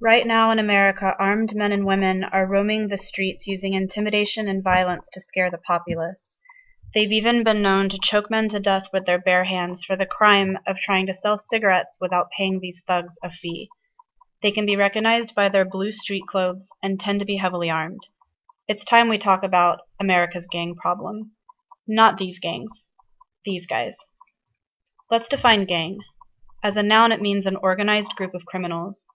Right now in America, armed men and women are roaming the streets using intimidation and violence to scare the populace. They've even been known to choke men to death with their bare hands for the crime of trying to sell cigarettes without paying these thugs a fee. They can be recognized by their blue street clothes and tend to be heavily armed. It's time we talk about America's gang problem. Not these gangs. These guys. Let's define gang. As a noun, it means an organized group of criminals.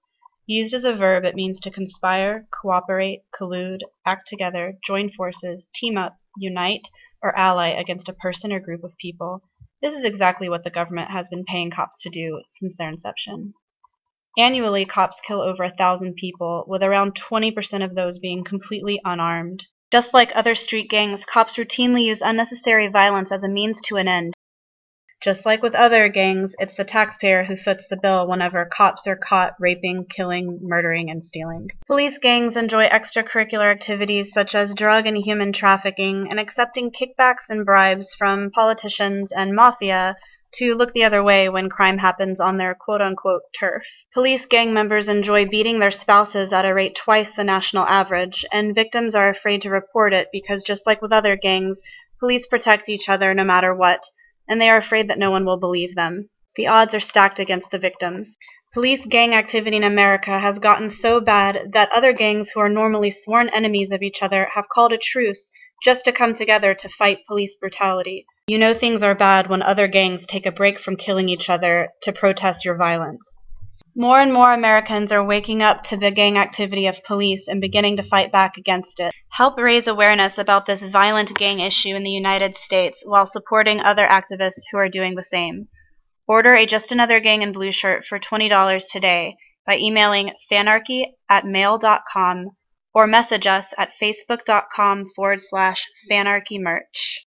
Used as a verb, it means to conspire, cooperate, collude, act together, join forces, team up, unite, or ally against a person or group of people. This is exactly what the government has been paying cops to do since their inception. Annually, cops kill over a thousand people, with around 20% of those being completely unarmed. Just like other street gangs, cops routinely use unnecessary violence as a means to an end. Just like with other gangs, it's the taxpayer who foots the bill whenever cops are caught raping, killing, murdering, and stealing. Police gangs enjoy extracurricular activities such as drug and human trafficking and accepting kickbacks and bribes from politicians and mafia to look the other way when crime happens on their quote unquote turf. Police gang members enjoy beating their spouses at a rate twice the national average, and victims are afraid to report it because, just like with other gangs, police protect each other no matter what and they are afraid that no one will believe them. The odds are stacked against the victims. Police gang activity in America has gotten so bad that other gangs who are normally sworn enemies of each other have called a truce just to come together to fight police brutality. You know things are bad when other gangs take a break from killing each other to protest your violence. More and more Americans are waking up to the gang activity of police and beginning to fight back against it. Help raise awareness about this violent gang issue in the United States while supporting other activists who are doing the same. Order a Just Another Gang in Blue shirt for $20 today by emailing fanarchy at mail.com or message us at facebook.com forward slash fanarchymerch.